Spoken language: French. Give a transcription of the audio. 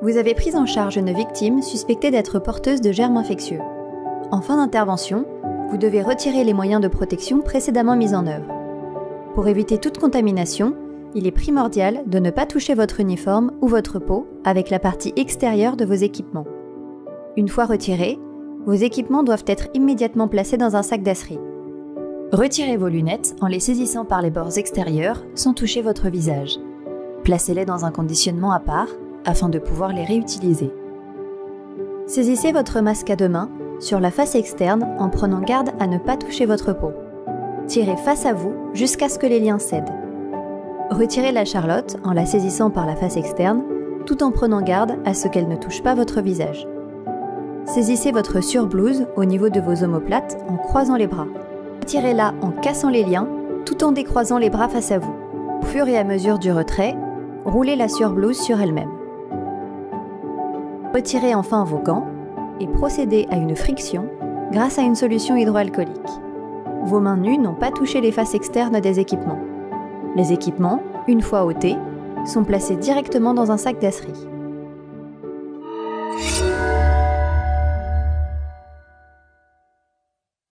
Vous avez pris en charge une victime suspectée d'être porteuse de germes infectieux. En fin d'intervention, vous devez retirer les moyens de protection précédemment mis en œuvre. Pour éviter toute contamination, il est primordial de ne pas toucher votre uniforme ou votre peau avec la partie extérieure de vos équipements. Une fois retirés, vos équipements doivent être immédiatement placés dans un sac d'acier. Retirez vos lunettes en les saisissant par les bords extérieurs sans toucher votre visage. Placez-les dans un conditionnement à part afin de pouvoir les réutiliser. Saisissez votre masque à deux mains sur la face externe en prenant garde à ne pas toucher votre peau. Tirez face à vous jusqu'à ce que les liens cèdent. Retirez la charlotte en la saisissant par la face externe tout en prenant garde à ce qu'elle ne touche pas votre visage. Saisissez votre surblouse au niveau de vos omoplates en croisant les bras. Retirez-la en cassant les liens tout en décroisant les bras face à vous. Au fur et à mesure du retrait, roulez la surblouse sur elle-même. Retirez enfin vos gants et procédez à une friction grâce à une solution hydroalcoolique. Vos mains nues n'ont pas touché les faces externes des équipements. Les équipements, une fois ôtés, sont placés directement dans un sac d'acerie.